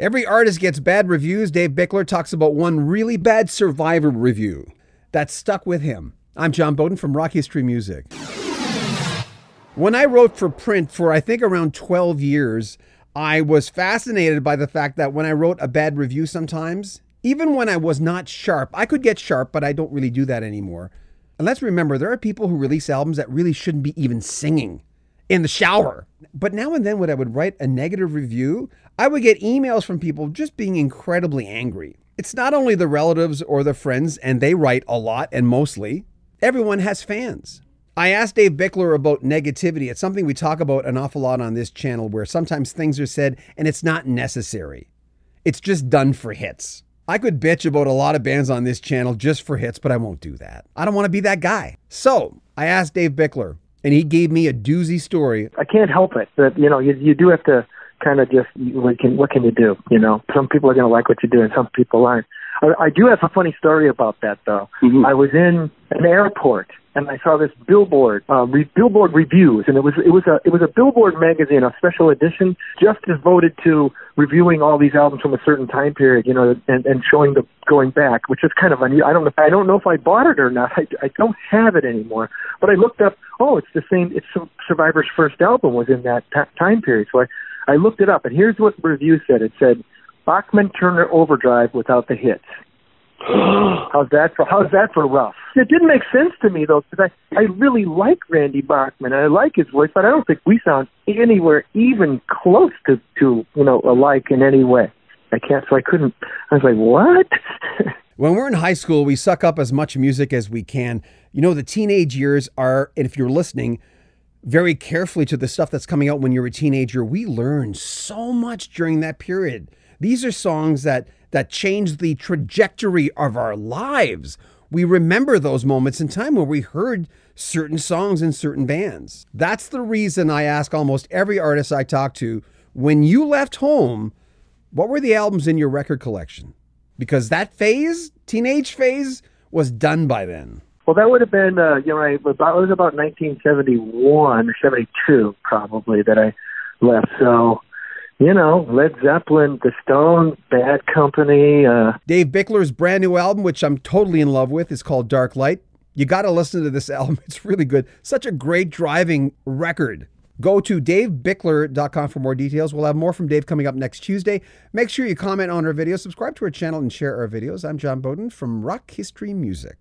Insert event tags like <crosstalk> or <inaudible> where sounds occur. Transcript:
Every artist gets bad reviews. Dave Bickler talks about one really bad survivor review that stuck with him. I'm John Beaudin from Rock History Music. When I wrote for print for I think around 12 years, I was fascinated by the fact that when I wrote a bad review sometimes, even when I was not sharp, I could get sharp, but I don't really do that anymore. And let's remember, there are people who release albums that really shouldn't be even singing in the shower. But now and then, when I would write a negative review, I would get emails from people just being incredibly angry. It's not only the relatives or the friends, and they write a lot and mostly, everyone has fans. I asked Dave Bickler about negativity. It's something we talk about an awful lot on this channel where sometimes things are said and it's not necessary. It's just done for hits. I could bitch about a lot of bands on this channel just for hits, but I won't do that. I don't want to be that guy. So I asked Dave Bickler, and he gave me a doozy story. I can't help it, but you know, you you do have to kind of just what can what can you do? You know, some people are going to like what you do, and some people aren't. I, I do have a funny story about that though. Mm-hmm. I was in an airport and I saw this billboard, uh, re- billboard reviews, and it was it was a it was a Billboard magazine, a special edition, just devoted to reviewing all these albums from a certain time period, you know, and, and showing the going back, which is kind of unusual. I don't know, I don't know if I bought it or not. <laughs> I, I don't have it anymore, but I looked up. Oh, it's the same. It's Survivor's first album was in that t- time period, so I I looked it up, and here's what the review said. It said Bachman Turner Overdrive without the hits. <gasps> how's that for how's that for rough? It didn't make sense to me though, because I I really like Randy Bachman. I like his voice, but I don't think we sound anywhere even close to to you know alike in any way. I can't, so I couldn't. I was like, what? <laughs> when we're in high school, we suck up as much music as we can. You know, the teenage years are, and if you're listening very carefully to the stuff that's coming out when you're a teenager, we learn so much during that period. These are songs that that changed the trajectory of our lives. We remember those moments in time where we heard certain songs in certain bands. That's the reason I ask almost every artist I talk to when you left home, what were the albums in your record collection? Because that phase, teenage phase, was done by then. Well, that would have been, uh, you know, I, it was about 1971 or 72 probably that I left. So you know, Led Zeppelin, The Stones, Bad Company. Uh. Dave Bickler's brand new album, which I'm totally in love with, is called Dark Light. You got to listen to this <laughs> album. It's really good. Such a great driving record. Go to davebickler.com for more details. We'll have more from Dave coming up next Tuesday. Make sure you comment on our video, subscribe to our channel, and share our videos. I'm John Beaudin from Rock History Music.